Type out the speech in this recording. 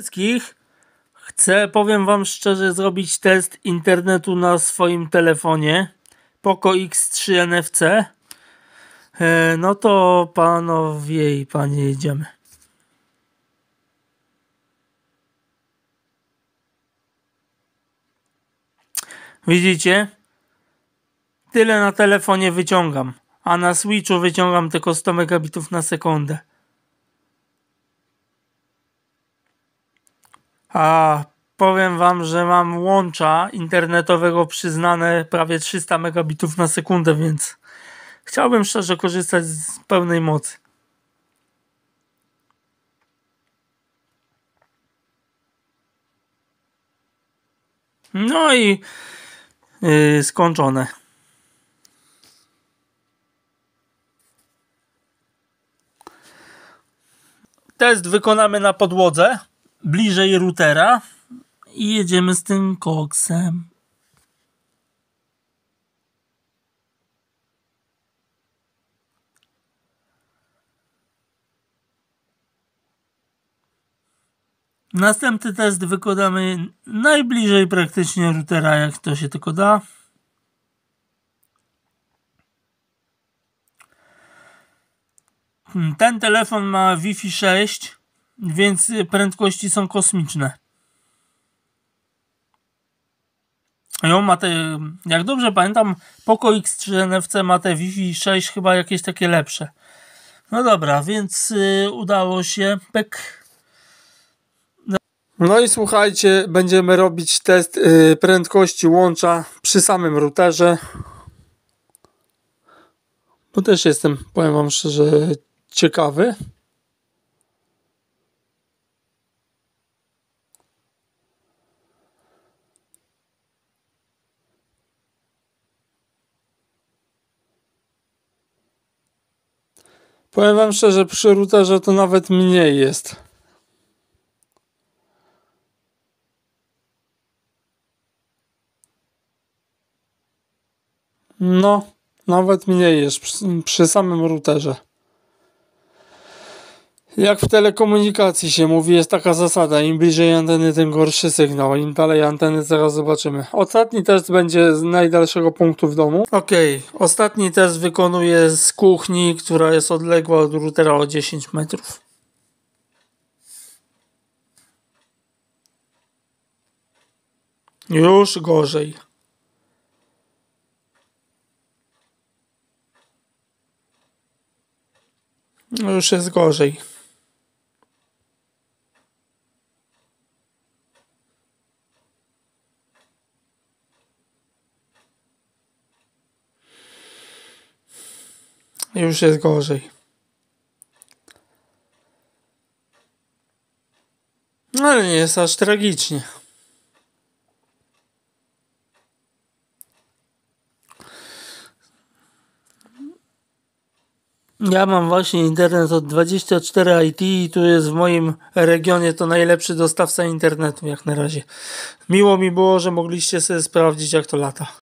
wszystkich. Chcę, powiem Wam szczerze, zrobić test internetu na swoim telefonie Poco X3 NFC. E, no to panowie i panie jedziemy. Widzicie? Tyle na telefonie wyciągam, a na Switchu wyciągam tylko 100 megabitów na sekundę. A powiem wam, że mam łącza internetowego przyznane prawie 300 megabitów na sekundę, więc chciałbym szczerze korzystać z pełnej mocy. No i yy, skończone. Test wykonamy na podłodze bliżej routera i jedziemy z tym koksem. Następny test wykonamy najbliżej praktycznie routera, jak to się tylko da. Ten telefon ma Wi-Fi 6 więc prędkości są kosmiczne. Ją ma te, jak dobrze pamiętam, Poco X3 NFC ma te Wi-Fi 6 chyba jakieś takie lepsze. No dobra, więc y, udało się. Pek. No i słuchajcie, będziemy robić test y, prędkości łącza przy samym routerze. Bo też jestem, powiem wam szczerze, ciekawy. Powiem wam szczerze, przy routerze to nawet mniej jest. No, nawet mniej jest przy, przy samym routerze. Jak w telekomunikacji się mówi, jest taka zasada, im bliżej anteny, tym gorszy sygnał, im dalej anteny, zaraz zobaczymy. Ostatni test będzie z najdalszego punktu w domu. Ok, ostatni test wykonuję z kuchni, która jest odległa od routera o 10 metrów. Już gorzej. Już jest gorzej. Już jest gorzej. No ale nie jest aż tragicznie. Ja mam właśnie internet od 24 IT i tu jest w moim regionie to najlepszy dostawca internetu jak na razie. Miło mi było, że mogliście sobie sprawdzić jak to lata.